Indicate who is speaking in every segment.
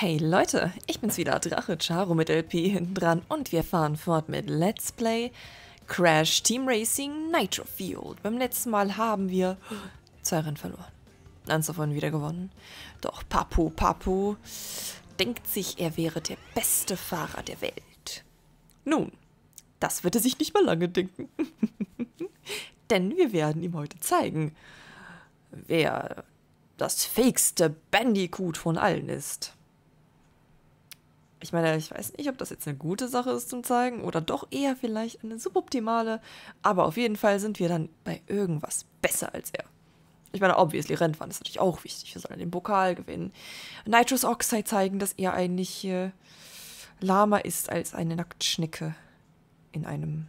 Speaker 1: Hey Leute, ich bin's wieder, Drache Charo mit LP hinten dran und wir fahren fort mit Let's Play Crash Team Racing Nitro Field. Beim letzten Mal haben wir zwei Rennen verloren. Eins davon wieder gewonnen. Doch Papu Papu denkt sich, er wäre der beste Fahrer der Welt. Nun, das wird er sich nicht mal lange denken. Denn wir werden ihm heute zeigen, wer das fakeste Bandicoot von allen ist. Ich meine, ich weiß nicht, ob das jetzt eine gute Sache ist zum Zeigen oder doch eher vielleicht eine suboptimale, aber auf jeden Fall sind wir dann bei irgendwas besser als er. Ich meine, obviously, Rennfahren ist natürlich auch wichtig. Wir sollen den Pokal gewinnen. Nitrous Oxide zeigen, dass er eigentlich äh, lahmer ist als eine Nacktschnecke in einem.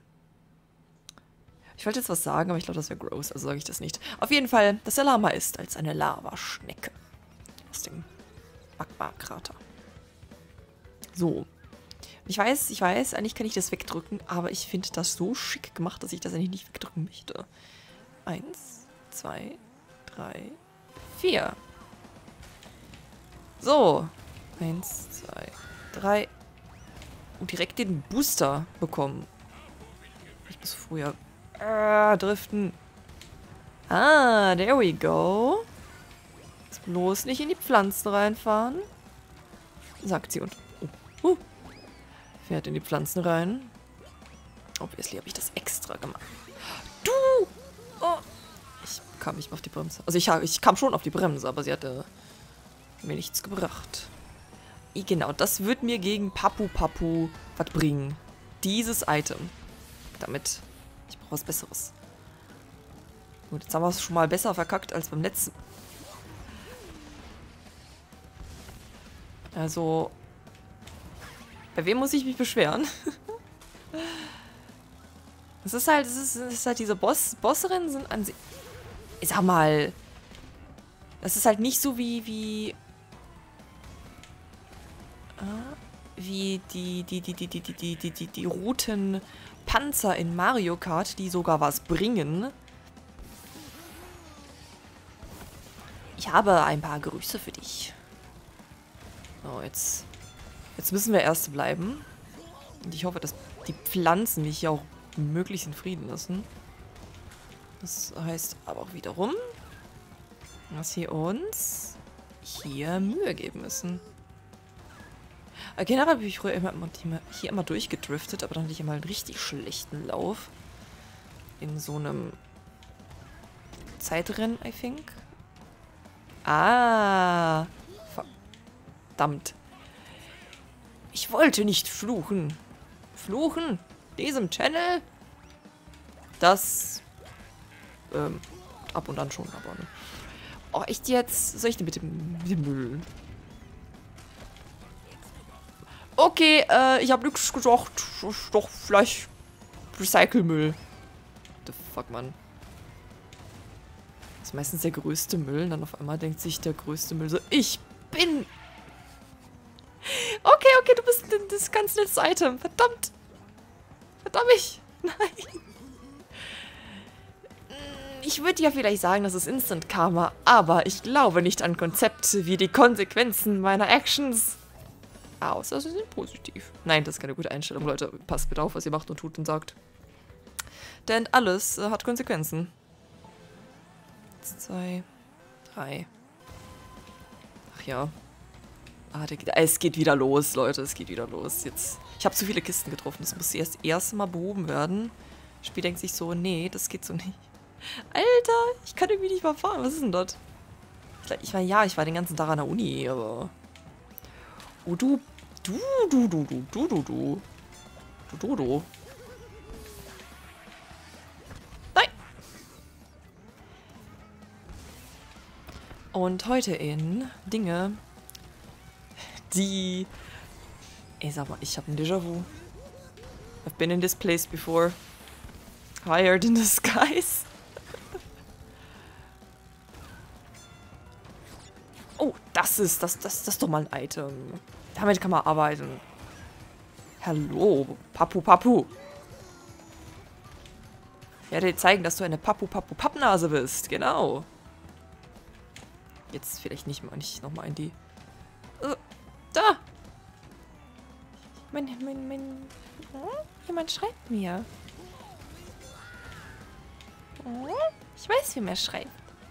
Speaker 1: Ich wollte jetzt was sagen, aber ich glaube, das wäre gross, also sage ich das nicht. Auf jeden Fall, dass er lahmer ist als eine Lavaschnecke. Aus dem Magma-Krater. So. Ich weiß, ich weiß, eigentlich kann ich das wegdrücken, aber ich finde das so schick gemacht, dass ich das eigentlich nicht wegdrücken möchte. Eins, zwei, drei, vier. So. Eins, zwei, drei. Und direkt den Booster bekommen. Ich muss früher äh, driften. Ah, there we go. Jetzt bloß nicht in die Pflanzen reinfahren. Sagt sie und Uh, fährt in die Pflanzen rein. Obviously habe ich das extra gemacht. Du! Oh. Ich kam nicht mehr auf die Bremse. Also ich, ich kam schon auf die Bremse, aber sie hatte mir nichts gebracht. Genau, das wird mir gegen Papu Papu was bringen. Dieses Item. Damit. Ich brauche was Besseres. Gut, jetzt haben wir es schon mal besser verkackt als beim letzten. Also, bei wem muss ich mich beschweren? Es ist halt, es ist, ist halt diese Boss, Bosserinnen sind an sich. Ich sag mal. Das ist halt nicht so wie, wie. Äh, wie die, die, die, die, die, die, die, die, die, die roten Panzer in Mario Kart, die sogar was bringen. Ich habe ein paar Grüße für dich. Oh, jetzt Jetzt müssen wir erst bleiben. Und ich hoffe, dass die Pflanzen mich hier auch möglichst in Frieden lassen. Das heißt aber auch wiederum, dass sie uns hier Mühe geben müssen. Generell bin ich früher immer, hier immer durchgedriftet, aber dann hatte ich immer einen richtig schlechten Lauf. In so einem Zeitrennen, I think. Ah. Verdammt. Ich wollte nicht fluchen. Fluchen? Diesem Channel? Das, ähm, ab und an schon, aber, ne. Oh, echt jetzt? Soll ich denn bitte mit dem Müll? Okay, äh, ich habe nichts gesagt. Doch, vielleicht Recycle-Müll. The fuck, Mann. Das ist meistens der größte Müll. Und dann auf einmal denkt sich der größte Müll so, ich bin das ganz nettes Item. Verdammt. Verdammt mich. Nein. Ich würde ja vielleicht sagen, das ist Instant Karma, aber ich glaube nicht an Konzepte wie die Konsequenzen meiner Actions. Außer sie sind positiv. Nein, das ist keine gute Einstellung, Leute. Passt bitte auf, was ihr macht und tut und sagt. Denn alles äh, hat Konsequenzen. Zwei, drei. Ach ja, Ah, der, es geht wieder los, Leute. Es geht wieder los. Jetzt, ich habe zu viele Kisten getroffen. Das muss erst erst mal behoben werden. Das Spiel denkt sich so, nee, das geht so nicht. Alter, ich kann irgendwie nicht mal fahren. Was ist denn das? Ich meine, ja, ich war den ganzen Tag an der Uni, aber... Oh, du... Du, du, du, du, du, du, du. Du, du, du. Nein! Und heute in Dinge, die... Ey, sag mal, ich habe ein Déjà-vu. I've been in this place before. Higher than the skies. oh, das ist, das, das, das ist doch mal ein Item. Damit kann man arbeiten. Hallo, Papu Papu. Ich werde dir zeigen, dass du eine Papu Papu Pappnase bist. Genau. Jetzt vielleicht nicht mal nicht nochmal in die... Uh. Da! Mein, mein, mein... Hm? Jemand schreibt mir. Hm? Ich weiß, wie man schreibt.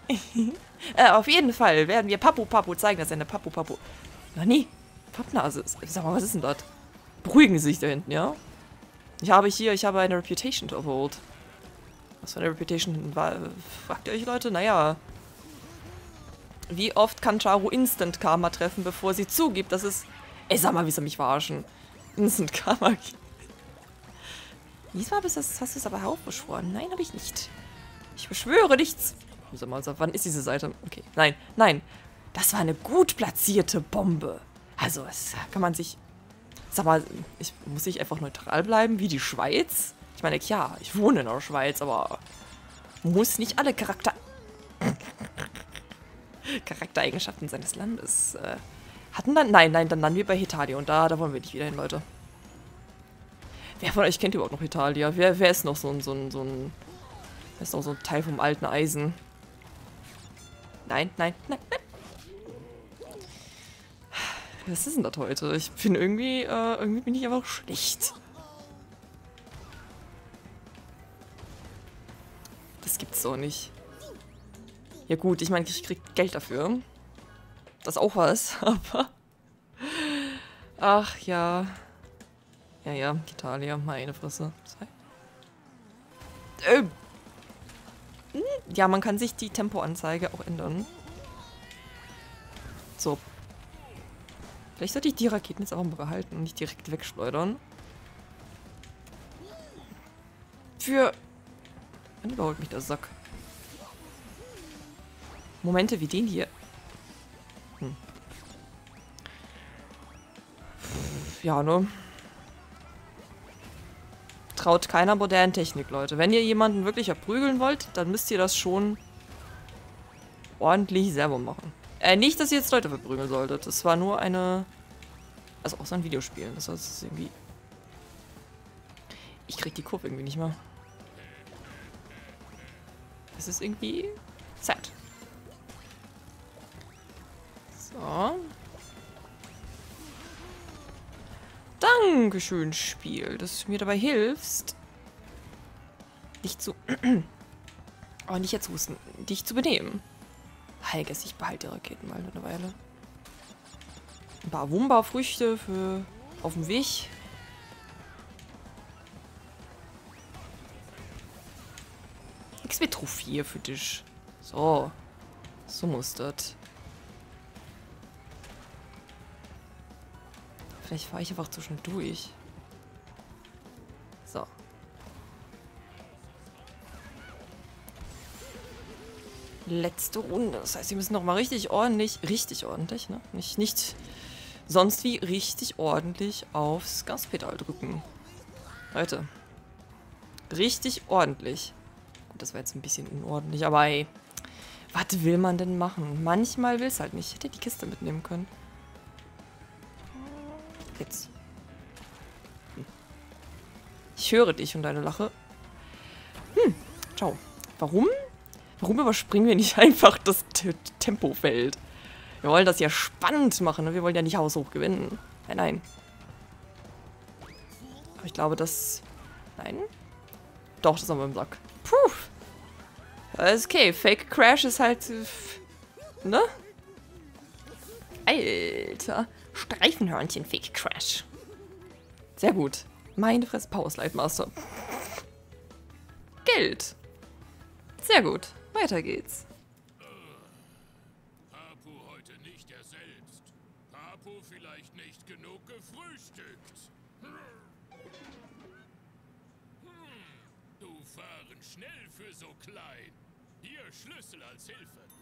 Speaker 1: äh, auf jeden Fall werden wir Papu Papu zeigen, dass er eine Papu Papu... Noch nie. Pappnase ist. Sag mal, was ist denn das? Beruhigen Sie sich da hinten, ja? Ich habe hier, ich habe eine Reputation to uphold. Was für eine Reputation war, fragt ihr euch, Leute? Naja. Wie oft kann Charu Instant Karma treffen, bevor sie zugibt, dass es... Ey, sag mal, wie soll mich verarschen? Instant Karma. Diesmal hast du es aber aufbeschworen. Nein, habe ich nicht. Ich beschwöre nichts. Sag mal, wann ist diese Seite? Okay, nein, nein. Das war eine gut platzierte Bombe. Also, das kann man sich... Sag mal, ich, muss ich einfach neutral bleiben, wie die Schweiz? Ich meine, ja, ich wohne in der Schweiz, aber muss nicht alle Charakter... Charaktereigenschaften seines Landes äh, hatten dann... Nein, nein, dann landen wir bei Hetalia und da, da wollen wir nicht wieder hin, Leute. Wer von euch kennt überhaupt noch Hetalia? Wer, wer ist noch so ein, so ein, so ein... Ist noch so ein Teil vom alten Eisen? Nein, nein, nein, nein. Was ist denn das heute? Ich bin irgendwie, äh, irgendwie bin ich einfach schlecht. Das gibt's doch nicht. Ja gut, ich meine, ich krieg Geld dafür. Das ist auch was, aber... Ach ja. Ja, ja, Italia, meine Fresse. Ähm. Ja, man kann sich die Tempoanzeige auch ändern. So. Vielleicht sollte ich die Raketen jetzt auch mal behalten und nicht direkt wegschleudern. Für... Wann überholt mich der Sack? Momente wie den hier. Hm. Ja, ne? Traut keiner modernen Technik, Leute. Wenn ihr jemanden wirklich erprügeln wollt, dann müsst ihr das schon ordentlich selber machen. Äh, nicht, dass ihr jetzt Leute verprügeln solltet. Das war nur eine... Also außer ein Videospielen. Das heißt, irgendwie... Ich krieg die Kurve irgendwie nicht mehr. Das ist irgendwie... Sad. Dankeschön, Spiel, dass du mir dabei hilfst. Dich zu... oh, nicht jetzt husten. Dich zu benehmen. Heiges, ich behalte die Raketen mal eine Weile. Ein paar Wumba-Früchte für auf dem Weg. Nix mit Trophäe für dich. So. So muss das. Vielleicht fahre ich einfach zu schnell durch. So. Letzte Runde. Das heißt, wir müssen noch mal richtig ordentlich, richtig ordentlich, ne? Nicht, nicht sonst wie richtig ordentlich aufs Gaspedal drücken. Leute. Richtig ordentlich. Gut, das war jetzt ein bisschen unordentlich, aber ey. Was will man denn machen? Manchmal will es halt nicht. Ich hätte die Kiste mitnehmen können. Hm. Ich höre dich und deine Lache. Hm, ciao. Warum? Warum überspringen wir nicht einfach das Tempofeld? Wir wollen das ja spannend machen. Ne? Wir wollen ja nicht haushoch gewinnen. Nein, nein. Aber ich glaube, das... Nein? Doch, das haben wir im Sack. Puh. Alles okay. Fake Crash ist halt... Ne? Alter. Streifenhörnchen Fake Crash. Sehr gut. Meine Fresse Power Slide Master. Geld. Sehr gut. Weiter geht's.
Speaker 2: Papu heute nicht er selbst. Papu vielleicht nicht genug gefrühstückt. Hm. Du fahren schnell für so klein. Hier Schlüssel als Hilfe.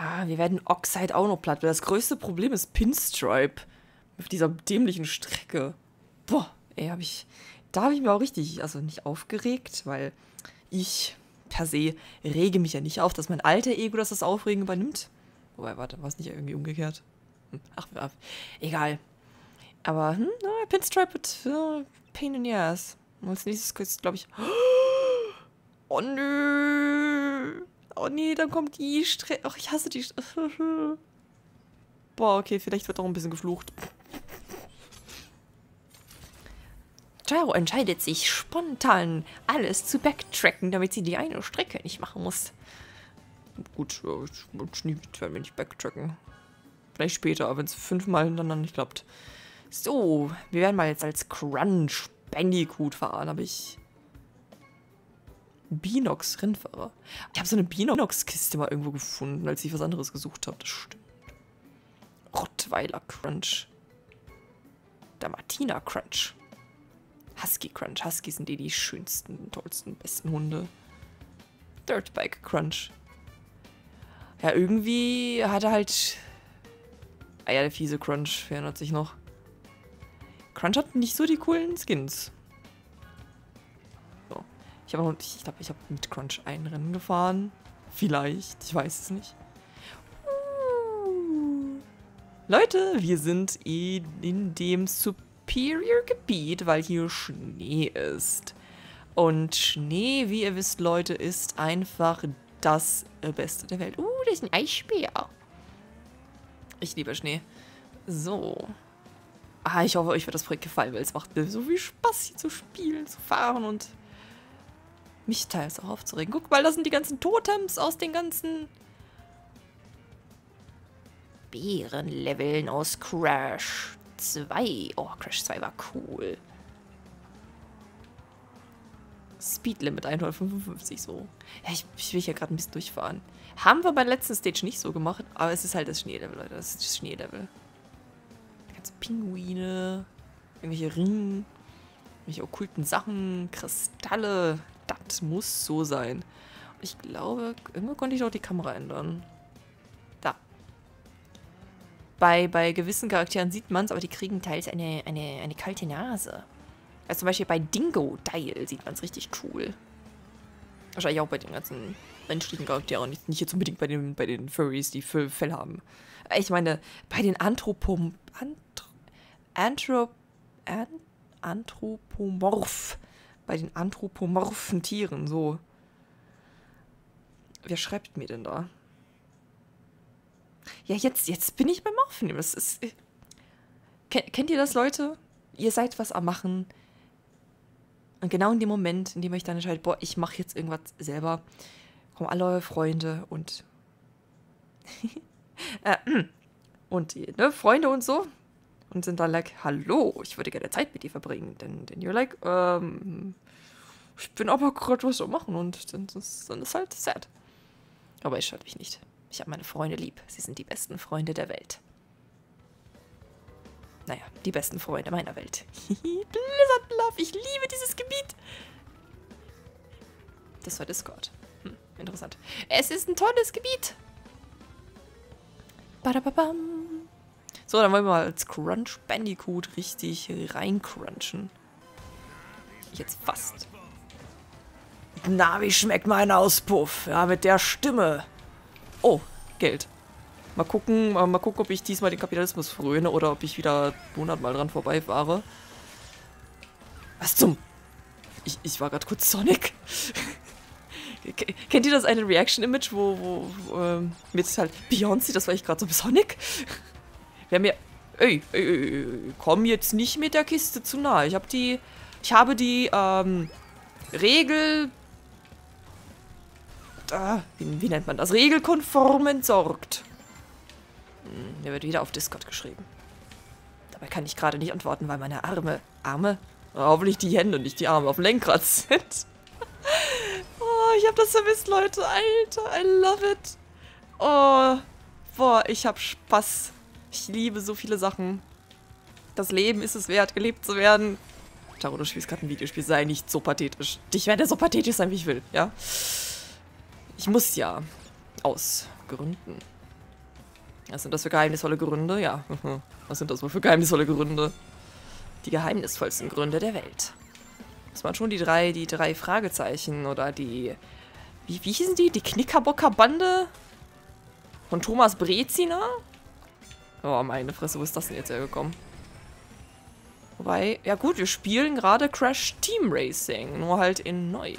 Speaker 1: Ah, wir werden Oxide auch noch platt. Das größte Problem ist Pinstripe. Auf dieser dämlichen Strecke. Boah, ey, hab ich. Da habe ich mir auch richtig, also nicht aufgeregt, weil ich per se rege mich ja nicht auf, dass mein alter Ego das das Aufregen übernimmt. Wobei, warte, war es nicht irgendwie umgekehrt? Ach, ach egal. Aber, hm, no, Pinstripe wird uh, pain in the ass. Und als nächstes ist, glaube ich... Oh, nö. Oh, nee, dann kommt die Strecke. Ach, ich hasse die Boah, okay, vielleicht wird auch ein bisschen geflucht. Charo entscheidet sich spontan, alles zu backtracken, damit sie die eine Strecke nicht machen muss. Gut, ich werden wir nicht backtracken. Vielleicht später, wenn es fünfmal hintereinander nicht klappt. So, wir werden mal jetzt als Crunch Bandicoot fahren, habe ich Binox Rennfahrer. Ich habe so eine Binox-Kiste mal irgendwo gefunden, als ich was anderes gesucht habe. Das stimmt. Rottweiler Crunch. Der Martina Crunch. Husky Crunch. Husky sind die, die schönsten, tollsten, besten Hunde. Dirtbike Crunch. Ja, irgendwie hat er halt... Ah ja, der fiese Crunch verändert sich noch. Crunch hat nicht so die coolen Skins. Ich habe ich glaube, ich habe mit Crunch ein Rennen gefahren. Vielleicht, ich weiß es nicht. Leute, wir sind in, in dem Superior-Gebiet, weil hier Schnee ist. Und Schnee, wie ihr wisst, Leute, ist einfach das Beste der Welt. Uh, das ist ein Eisbär. Ich liebe Schnee. So. Ah, ich hoffe, euch wird das Projekt gefallen, weil es macht so viel Spaß, hier zu spielen, zu fahren und mich teils auch aufzuregen. Guck mal, das sind die ganzen Totems aus den ganzen Bärenleveln aus Crash 2. Oh, Crash 2 war cool. Speedlimit 155 so. Ja, ich, ich will hier gerade ein bisschen durchfahren. Haben wir bei der letzten Stage nicht so gemacht, aber es ist halt das Schneelevel, Leute. Das ist das Schneelevel. Ganze Pinguine, irgendwelche Ringe, irgendwelche okkulten Sachen, Kristalle. Das muss so sein. Ich glaube, irgendwo konnte ich doch die Kamera ändern bei, bei gewissen Charakteren sieht man es, aber die kriegen teils eine, eine, eine kalte Nase. Also zum Beispiel bei Dingo Dial sieht man es richtig cool. Wahrscheinlich auch bei den ganzen menschlichen Charakteren, nicht, jetzt unbedingt bei den, bei den Furries, die Fell, Fell haben. Ich meine, bei den Anthropom... Antro, An, Anthropomorph. Bei den anthropomorphen Tieren, so. Wer schreibt mir denn da? Ja, jetzt, jetzt bin ich beim Aufnehmen. Das ist. Äh, kennt ihr das, Leute? Ihr seid was am Machen. Und genau in dem Moment, in dem ich dann entscheide, boah, ich mache jetzt irgendwas selber, kommen alle eure Freunde und. äh, und ne, Freunde und so. Und sind dann like, hallo, ich würde gerne Zeit mit dir verbringen. Denn, denn you're like, ähm, ich bin aber gerade was am machen und dann ist, dann ist halt sad. Aber ich schalte mich nicht. Ich habe meine Freunde lieb. Sie sind die besten Freunde der Welt. Naja, die besten Freunde meiner Welt. Blizzard Love, ich liebe dieses Gebiet. Das war Discord. Hm, interessant. Es ist ein tolles Gebiet. Badababam. So, dann wollen wir mal als Crunch Bandicoot richtig reincrunchen. Jetzt fast. Na, wie schmeckt mein Auspuff? Ja, mit der Stimme. Oh, Geld. Mal gucken, mal gucken, ob ich diesmal den Kapitalismus fröne oder ob ich wieder 100 Mal dran vorbeifahre. Was zum... Ich, ich war gerade kurz Sonic. Kennt ihr das eine Reaction-Image, wo, wo ähm, mit halt Beyoncé, das war ich gerade so Sonic? Wer mir... Ey, ey, ey, komm jetzt nicht mit der Kiste zu nah. Ich habe die... Ich habe die, ähm, Regel äh, wie, wie, nennt man das? Regelkonform entsorgt. Hm, der wird wieder auf Discord geschrieben. Dabei kann ich gerade nicht antworten, weil meine Arme, Arme, hoffentlich die Hände, nicht die Arme, auf dem Lenkrad sind. oh, ich habe das vermisst, Leute. Alter, I love it. Oh, boah, ich habe Spaß. Ich liebe so viele Sachen. Das Leben ist es wert, gelebt zu werden. Taro, du spielst gerade ein Videospiel, sei nicht so pathetisch. Ich werde so pathetisch sein, wie ich will, ja? Ich muss ja. Aus Gründen. Was sind das für geheimnisvolle Gründe? Ja. Was sind das wohl für geheimnisvolle Gründe? Die geheimnisvollsten Gründe der Welt. Das waren schon die drei, die drei Fragezeichen oder die. Wie, wie hießen die? Die Knickerbocker Bande? Von Thomas Brezina? Oh, meine Fresse, wo ist das denn jetzt hergekommen? Wobei, ja gut, wir spielen gerade Crash Team Racing, nur halt in neu.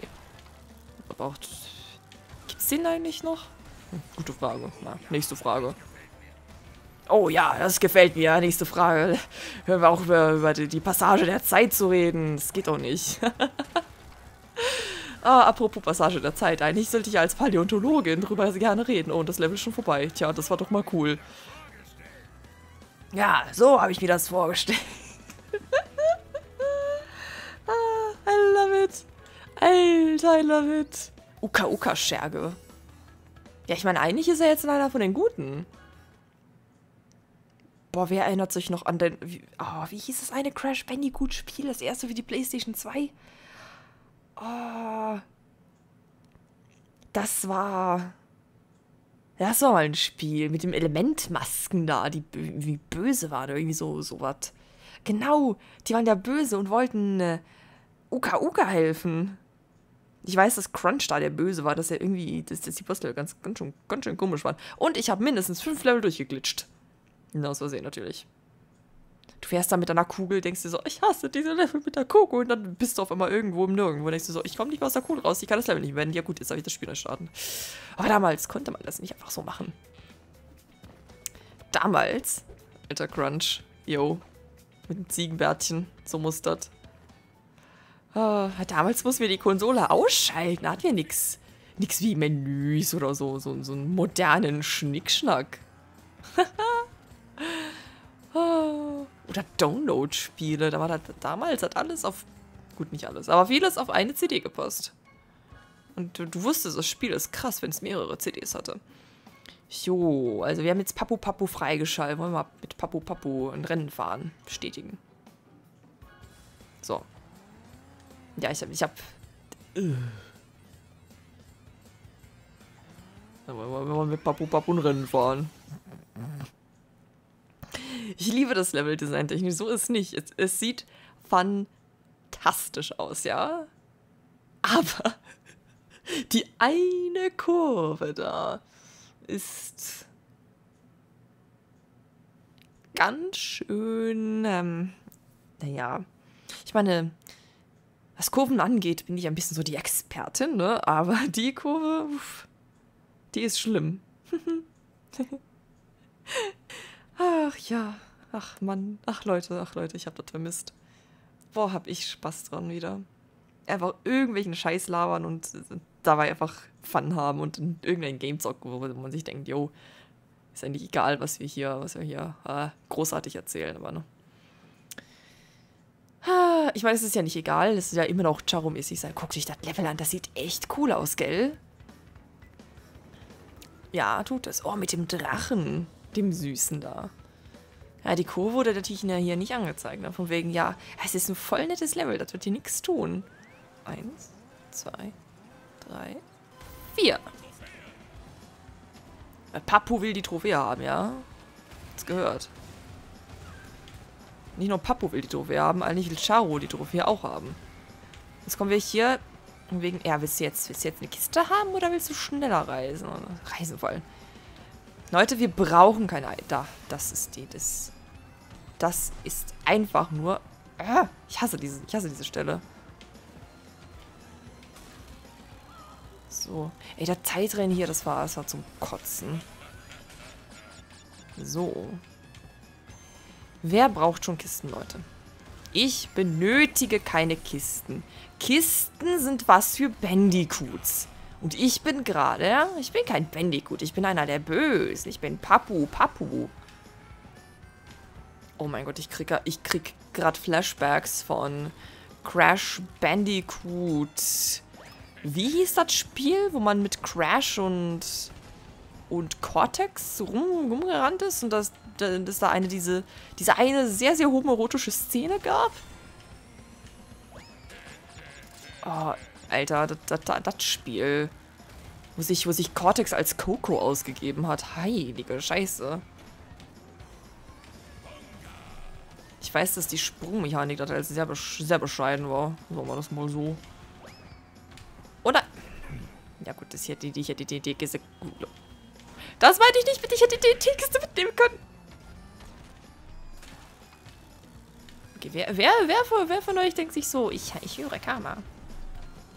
Speaker 1: Braucht. Gibt's den eigentlich noch? Hm, gute Frage. Na, nächste Frage. Oh ja, das gefällt mir. Nächste Frage. Hören wir auch über, über die, die Passage der Zeit zu reden. Das geht doch nicht. ah, apropos Passage der Zeit. Eigentlich sollte ich als Paläontologin drüber gerne reden. Oh, und das Level ist schon vorbei. Tja, das war doch mal cool. Ja, so habe ich mir das vorgestellt. ah, I love it. Alter, I love it. Uka-Uka-Scherge. Ja, ich meine, eigentlich ist er jetzt einer von den Guten. Boah, wer erinnert sich noch an den... Wie, oh, wie hieß das eine Crash Bandicoot-Spiel? Das erste für die Playstation 2? Oh, das war... Das war mal ein Spiel mit dem Elementmasken da, die wie böse waren, irgendwie so, so was. Genau, die waren ja böse und wollten äh, Uka Uka helfen. Ich weiß, dass Crunch da der Böse war, dass er irgendwie, dass, dass die Puzzle ganz, ganz, schön, ganz schön komisch waren. Und ich habe mindestens fünf Level durchgeglitscht. Aus Versehen natürlich. Du fährst da mit einer Kugel, denkst dir so, ich hasse diese Level mit der Kugel und dann bist du auf einmal irgendwo im Nirgendwo. Denkst du so, ich komme nicht mehr aus der Kugel raus, ich kann das Level nicht mehr. Ja gut, jetzt habe ich das Spiel starten. Aber damals konnte man das nicht einfach so machen. Damals, alter Crunch, yo, mit dem Ziegenbärtchen, so mustert. Uh, damals mussten wir die Konsole ausschalten, da hatten wir nix. Nix wie Menüs oder so, so, so einen modernen Schnickschnack. oh. Oder Download-Spiele. Da war das, damals hat alles auf. Gut, nicht alles, aber vieles auf eine CD gepasst. Und du, du wusstest, das Spiel ist krass, wenn es mehrere CDs hatte. Jo, also wir haben jetzt Papu Papu freigeschaltet. Wollen wir mal mit Papu Papu ein Rennen fahren? Bestätigen. So. Ja, ich hab. Ich hab. Dann wollen wir mit Papu Papu ein Rennen fahren. Ich liebe das Level-Design technisch. So ist es nicht. Es, es sieht fantastisch aus, ja? Aber die eine Kurve da ist ganz schön, ähm, naja, ich meine, was Kurven angeht, bin ich ein bisschen so die Expertin, ne? Aber die Kurve, uff, die ist schlimm. Ach ja. Ach Mann. Ach Leute, ach Leute, ich hab das vermisst. Boah, hab ich Spaß dran wieder. Einfach irgendwelchen Scheiß labern und dabei einfach Fun haben und in irgendein Game zocken, wo man sich denkt, yo, ist eigentlich egal, was wir hier, was wir hier äh, großartig erzählen, aber ne. Ich meine, es ist ja nicht egal, es ist ja immer noch Charo-mäßig sein. Guck dich das Level an, das sieht echt cool aus, gell? Ja, tut es. Oh, mit dem Drachen. Dem Süßen da. Ja, die Kurve wurde natürlich hier nicht angezeigt. Ne? Von wegen, ja, es ist ein voll nettes Level, das wird hier nichts tun. Eins, zwei, drei, vier. Papu will die Trophäe haben, ja? Das gehört. Nicht nur Papu will die Trophäe haben, eigentlich will Charo die Trophäe auch haben. Jetzt kommen wir hier wegen, ja, willst du jetzt, willst du jetzt eine Kiste haben oder willst du schneller reisen? Reisen wollen. Leute, wir brauchen keine... Ei da, das ist die... Das, das ist einfach nur... Ah, ich hasse diese, ich hasse diese Stelle. So. Ey, der Zeitrennen hier, das war, das war zum Kotzen. So. Wer braucht schon Kisten, Leute? Ich benötige keine Kisten. Kisten sind was für Bandicoots. Und ich bin gerade, ich bin kein Bandicoot, ich bin einer der Bösen. Ich bin Papu, Papu. Oh mein Gott, ich krieg, ich krieg gerade Flashbacks von Crash Bandicoot. Wie hieß das Spiel, wo man mit Crash und und Cortex rum, rumgerannt ist und dass, dass da eine diese, diese eine sehr, sehr homoerotische Szene gab? Oh, Alter, das, Spiel. Wo sich, wo sich Cortex als Coco ausgegeben hat. Heilige Scheiße. Ich weiß, dass die Sprungmechanik da halt sehr, sehr bescheiden war. Sagen wir das mal so. Oder? Ja gut, das die, die, die, die, die, Das meinte ich nicht, bitte, ich hätte die Kiste mitnehmen können. Okay, wer, wer, wer, von, wer von euch denkt sich so, ich, ich höre Karma.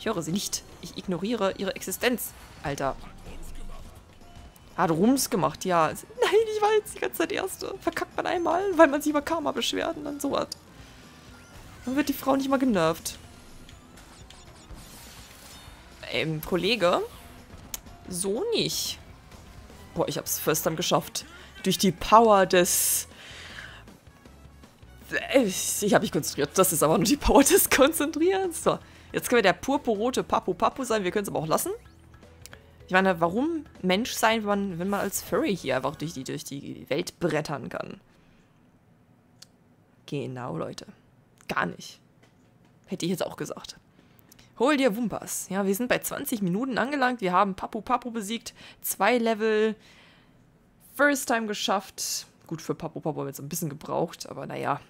Speaker 1: Ich höre sie nicht. Ich ignoriere ihre Existenz. Alter. Hat Rums gemacht, ja. Nein, ich war jetzt die ganze Zeit Erste. Verkackt man einmal, weil man sich über Karma beschwert und dann so hat. Dann wird die Frau nicht mal genervt. Ähm, Kollege. So nicht. Boah, ich hab's first time geschafft. Durch die Power des... Ich habe mich konzentriert. Das ist aber nur die Power des Konzentrierens. So, jetzt können wir der purpurrote Papu Papu sein. Wir können es aber auch lassen. Ich meine, warum Mensch sein, wenn man, wenn man als Furry hier einfach durch die, durch die Welt brettern kann? Genau, Leute. Gar nicht. Hätte ich jetzt auch gesagt. Hol dir Wumpas. Ja, wir sind bei 20 Minuten angelangt. Wir haben Papu Papu besiegt. Zwei Level. First Time geschafft. Gut, für Papu Papu haben wir jetzt ein bisschen gebraucht, aber naja.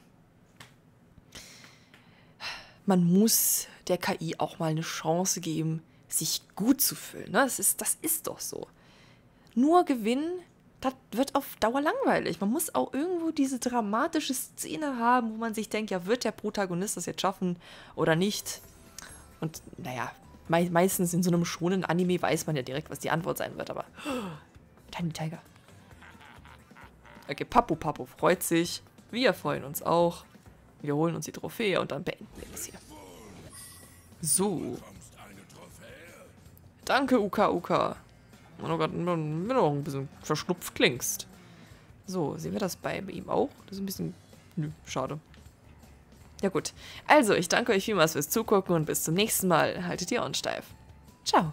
Speaker 1: Man muss der KI auch mal eine Chance geben, sich gut zu fühlen. Ne? Das, ist, das ist doch so. Nur gewinnen, das wird auf Dauer langweilig. Man muss auch irgendwo diese dramatische Szene haben, wo man sich denkt, ja, wird der Protagonist das jetzt schaffen oder nicht? Und naja, me meistens in so einem schonen Anime weiß man ja direkt, was die Antwort sein wird, aber. Tiny Tiger. Okay, Papu Papu freut sich. Wir freuen uns auch. Wir holen uns die Trophäe und dann beenden wir das hier. So. Danke, Uka Uka. Oh Gott, wenn du auch ein bisschen verschnupft klingst. So, sehen wir das bei ihm auch? Das ist ein bisschen... Nö, schade. Ja gut. Also, ich danke euch vielmals fürs Zugucken und bis zum nächsten Mal. Haltet die Ohren steif. Ciao.